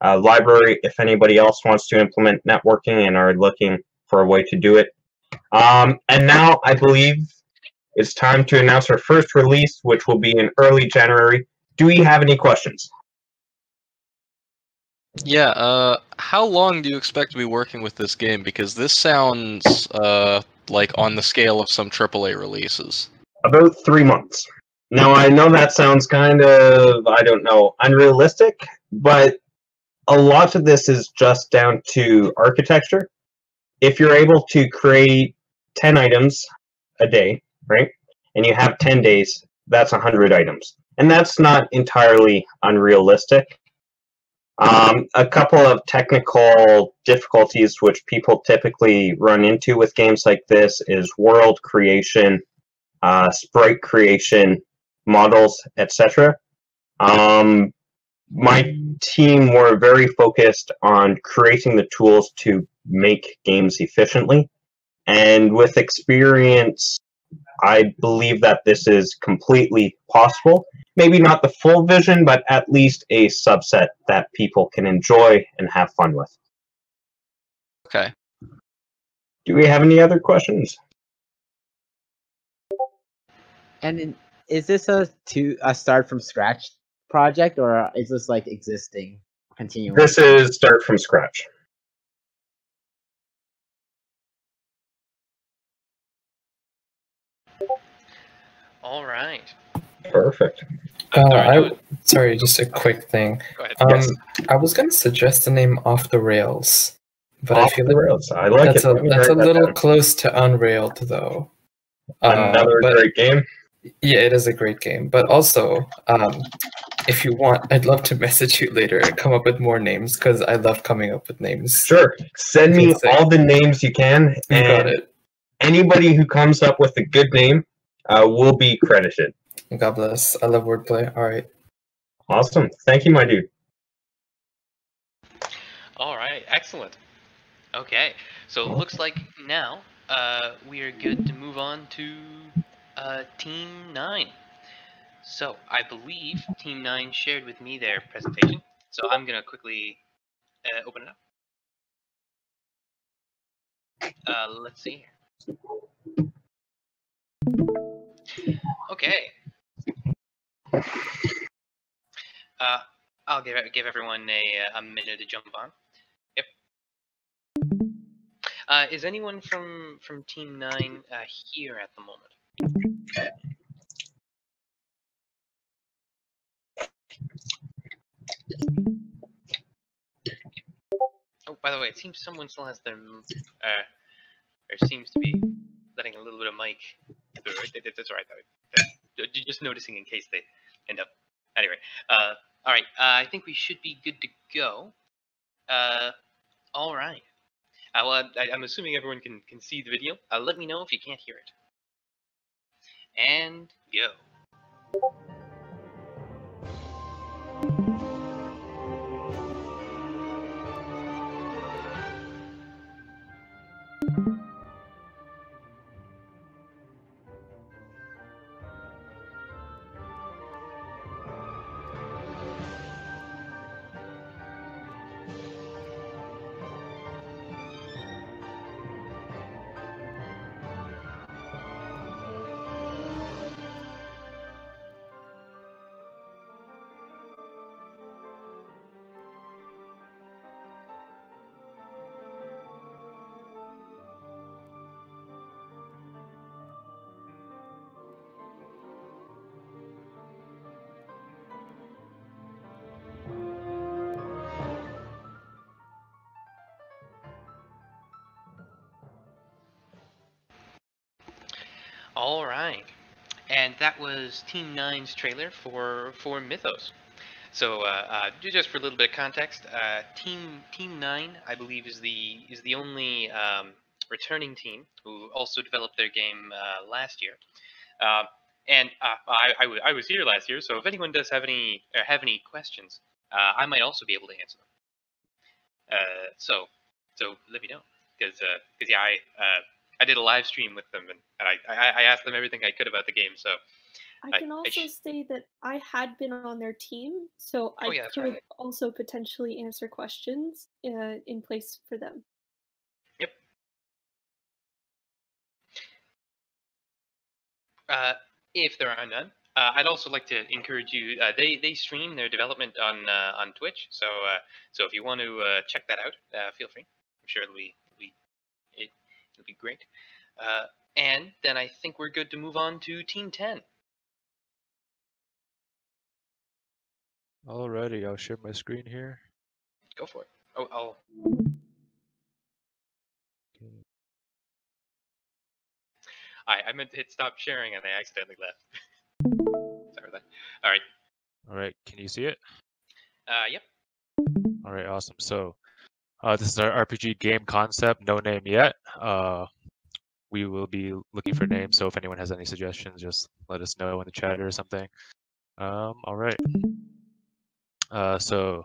uh, library if anybody else wants to implement networking and are looking for a way to do it. Um, and now I believe it's time to announce our first release, which will be in early January. Do we have any questions?
Yeah, uh, how long do you expect to be working with this game? Because this sounds uh, like on the scale of some AAA releases.
About three months. Now, I know that sounds kind of, I don't know, unrealistic, but a lot of this is just down to architecture. If you're able to create 10 items a day, right, and you have 10 days, that's 100 items. And that's not entirely unrealistic. Um, a couple of technical difficulties which people typically run into with games like this is world creation uh, sprite creation, models, etc. Um, my team were very focused on creating the tools to make games efficiently. And with experience, I believe that this is completely possible. Maybe not the full vision, but at least a subset that people can enjoy and have fun with.
Okay.
Do we have any other questions?
And in, is this a to a start from scratch project, or is this like existing, continuing?
This is start from scratch.
All right.
Perfect.
Uh, I sorry, just a quick thing.
Go ahead.
Um,
Yes.
I was gonna suggest the name Off the Rails, but I
Off
feel
the
like
Rails. I like
that's
it.
a that's a
write that
little
down.
close to Unrailed though. Uh,
Another
but-
great game.
Yeah, it is a great game, but also, um, if you want, I'd love to message you later and come up with more names because I love coming up with names.
Sure. Send me all the names you can.
You got
and
it.
Anybody who comes up with a good name uh, will be credited.
God bless. I love wordplay. All right.
Awesome. Thank you, my dude.
All right, excellent. Okay, so it looks like now uh, we are good to move on to uh, Team 9. So I believe Team 9 shared with me their presentation, so I'm going to quickly uh, open it up. Uh, let's see here. Okay. Uh, I'll give give everyone a a minute to jump on. Yep. Uh, is anyone from from Team Nine uh, here at the moment? Oh, by the way, it seems someone still has their uh, or seems to be letting a little bit of mic that's all right. Just noticing in case they end up. Anyway, uh, all right. Uh, I think we should be good to go. Uh, all right. Uh, well, I, I'm assuming everyone can can see the video. Uh, let me know if you can't hear it. And go. All right, and that was Team 9's trailer for for Mythos. So, uh, uh, just for a little bit of context, uh, Team Team Nine, I believe, is the is the only um, returning team who also developed their game uh, last year. Um and uh, I, I, was here last year, so if anyone does have any or have any questions, uh, I might also be able to answer them. Uh, so, so let me know, because because yeah, I uh, I did a live stream with them, and, and I, I I asked them everything I could about the game. So
I can also
sh-
say that I had been on their team, so I
Oh, yeah,
could
right.
also potentially answer questions uh, in place for them.
Uh, if there are none, uh, I'd also like to encourage you. Uh, they they stream their development on uh, on Twitch, so uh, so if you want to uh, check that out, uh, feel free. I'm sure it'll be it'll be it, it'll be great. Uh, and then I think we're good to move on to Team Ten.
Alrighty, I'll share my screen here.
Go for it. Oh, I'll. I I meant to hit stop sharing and I accidentally left. Sorry about that. All right.
Alright, can you see it?
Uh, yep.
Alright, awesome. So, uh, this is our RPG game concept, no name yet. Uh, we will be looking for names, so if anyone has any suggestions, just let us know in the chat or something. Um, alright. Uh, so,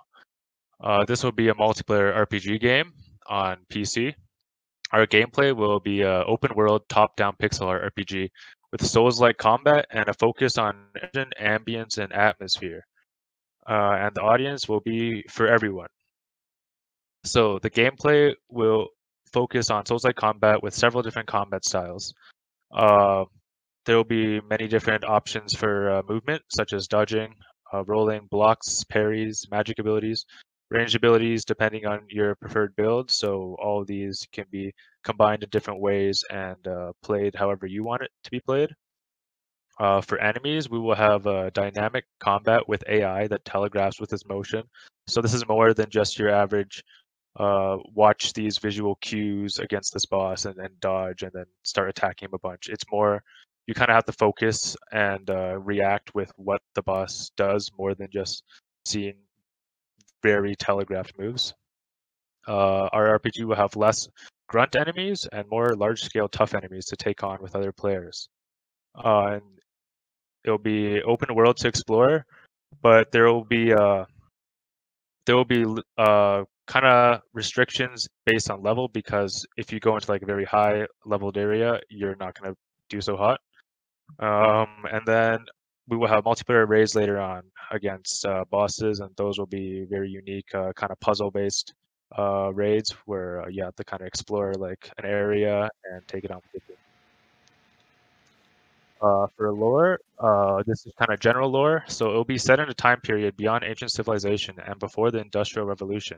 uh, this will be a multiplayer RPG game on PC. Our gameplay will be a open world top-down pixel art RPG with Souls-like combat and a focus on engine, ambience, and atmosphere. Uh, and the audience will be for everyone. So the gameplay will focus on Souls-like combat with several different combat styles. Uh, there will be many different options for uh, movement, such as dodging, uh, rolling, blocks, parries, magic abilities, range abilities, depending on your preferred build. So all of these can be combined in different ways and uh, played however you want it to be played. Uh, for enemies, we will have a dynamic combat with AI that telegraphs with its motion. So this is more than just your average uh, watch these visual cues against this boss and then dodge and then start attacking him a bunch. It's more you kind of have to focus and uh, react with what the boss does more than just seeing very telegraphed moves. Uh, our RPG will have less grunt enemies and more large-scale tough enemies to take on with other players. Uh, and it'll be open world to explore, but there will be uh, there will be uh, kind of restrictions based on level because if you go into like a very high leveled area, you're not going to do so hot. Um, and then we will have multiplayer raids later on against uh, bosses, and those will be very unique, uh, kind of puzzle based uh, raids where uh, you have to kind of explore like an area and take it on with you. Uh, for lore, uh, this is kind of general lore, so it'll be set in a time period beyond ancient civilization and before the Industrial Revolution,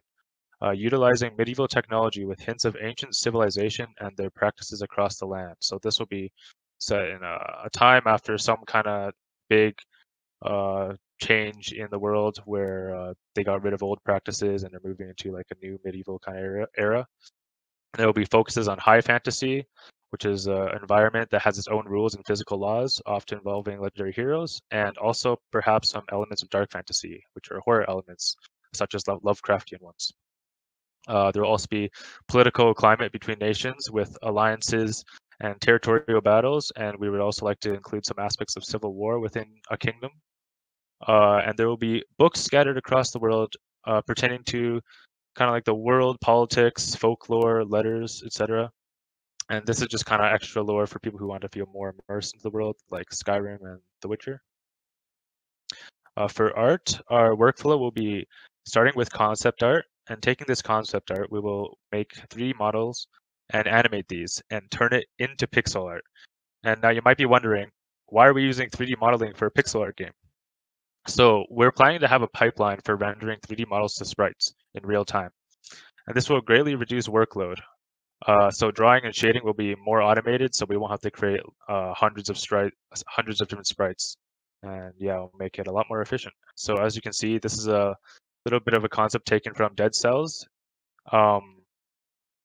uh, utilizing medieval technology with hints of ancient civilization and their practices across the land. So this will be set in a, a time after some kind of big uh, change in the world where uh, they got rid of old practices and they're moving into like a new medieval kind of era. era. There will be focuses on high fantasy, which is an environment that has its own rules and physical laws, often involving legendary heroes, and also perhaps some elements of dark fantasy, which are horror elements, such as Lovecraftian ones. Uh, there will also be political climate between nations with alliances and territorial battles, and we would also like to include some aspects of civil war within a kingdom. Uh, and there will be books scattered across the world uh, pertaining to kind of like the world, politics, folklore, letters, etc. And this is just kind of extra lore for people who want to feel more immersed into the world, like Skyrim and The Witcher. Uh, for art, our workflow will be starting with concept art, and taking this concept art, we will make 3D models and animate these and turn it into pixel art. And now you might be wondering, why are we using 3D modeling for a pixel art game? So we're planning to have a pipeline for rendering 3D models to sprites in real time. And this will greatly reduce workload. Uh, so drawing and shading will be more automated, so we won't have to create uh, hundreds of hundreds of different sprites. And yeah, it'll make it a lot more efficient. So as you can see, this is a little bit of a concept taken from Dead Cells. Um,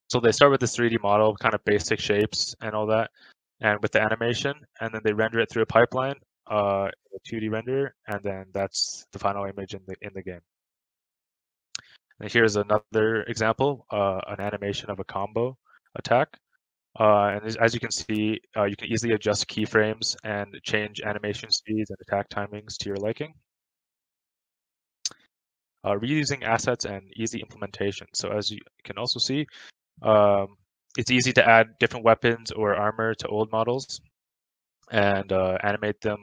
so they start with this 3D model, kind of basic shapes and all that, and with the animation, and then they render it through a pipeline, uh, a 2D render, and then that's the final image in the in the game. And here's another example, uh, an animation of a combo attack. Uh, and as, you can see, uh, you can easily adjust keyframes and change animation speeds and attack timings to your liking. Uh, reusing assets and easy implementation. So as you can also see, um, it's easy to add different weapons or armor to old models and uh, animate them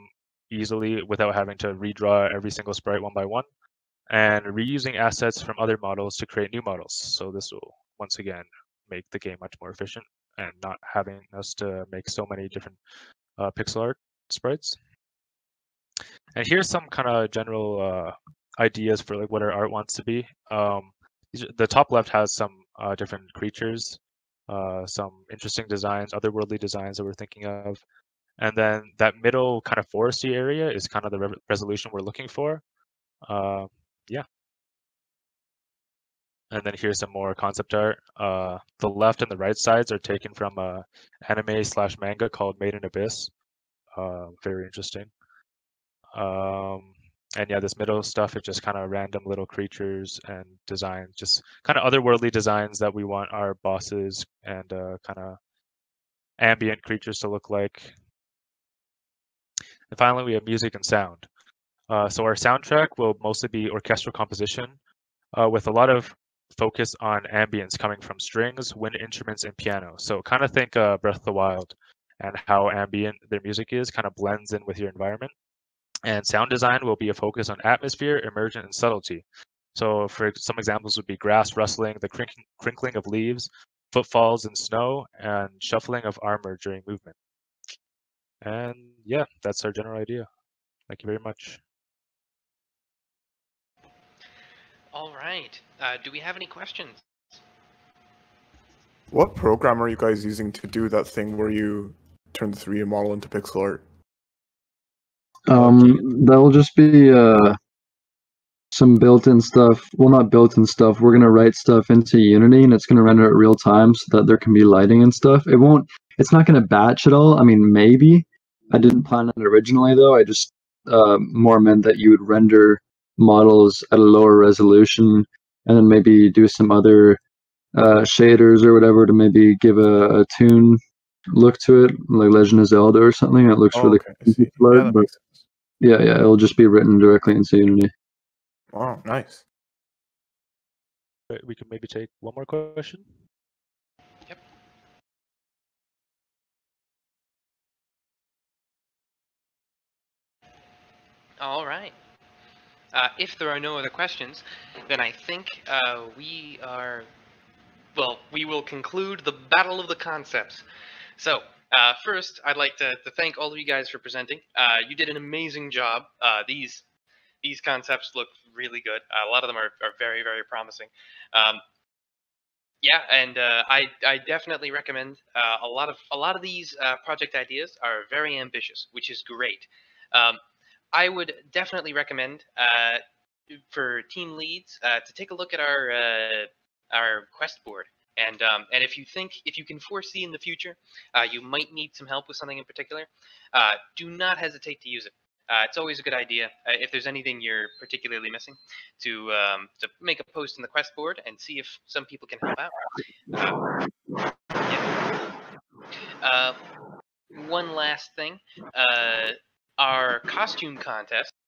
easily without having to redraw every single sprite one by one and reusing assets from other models to create new models. So this will once again make the game much more efficient and not having us to make so many different uh, pixel art sprites. And here's some kind of general uh, ideas for like what our art wants to be. Um, the top left has some uh, different creatures, uh, some interesting designs, otherworldly designs that we're thinking of. And then that middle kind of foresty area is kind of the re resolution we're looking for. Uh, yeah. And then here's some more concept art. Uh, the left and the right sides are taken from a anime slash manga called Made in Abyss. Uh, very interesting. Um, and yeah, this middle stuff is just kind of random little creatures and designs, just kind of otherworldly designs that we want our bosses and uh, kind of ambient creatures to look like. And finally, we have music and sound. Uh, so our soundtrack will mostly be orchestral composition uh, with a lot of focus on ambience coming from strings, wind instruments, and piano. So kind of think uh, Breath of the Wild and how ambient their music is, kind of blends in with your environment. And sound design will be a focus on atmosphere, immersion, and subtlety. So for some examples would be grass rustling, the crinkling of leaves, footfalls in snow, and shuffling of armor during movement. And yeah, that's our general idea. Thank you very much.
All right. Uh, do we have any questions?
What program are you guys using to do that thing where you turn the 3D model into pixel art? Um, that'll just be uh, some built-in stuff. Well, not built-in stuff. We're gonna write stuff into Unity, and it's gonna render it real time so that there can be lighting and stuff. It won't. It's not gonna batch at all. I mean, maybe. I didn't plan it originally though. I just uh, more meant that you would render models at a lower resolution, and then maybe do some other uh, shaders or whatever to maybe give a, a toon look to it, like Legend of Zelda or something. It looks
Oh,
really
okay,
blurred,
that
but yeah, yeah, it'll just be written directly into Unity.
Wow, nice.
Right, We can maybe take one more question. Yep.
All right. Uh, if there are no other questions, then I think uh, we are. Well, we will conclude the battle of the concepts. So, uh, first, I'd like to, to thank all of you guys for presenting. Uh, you did an amazing job. Uh, these these concepts look really good. A lot of them are, are very very promising. Um, yeah, and uh, I I definitely recommend uh, a lot of a lot of these uh, project ideas are very ambitious, which is great. Um, I would definitely recommend for team leads to take a look at our our quest board. And um, and if you think if you can foresee in the future uh, you might need some help with something in particular, uh, do not hesitate to use it. Uh, it's always a good idea uh, if there's anything you're particularly missing to um, to make a post in the quest board and see if some people can help out. Yeah. Uh, one last thing. Uh, our costume contest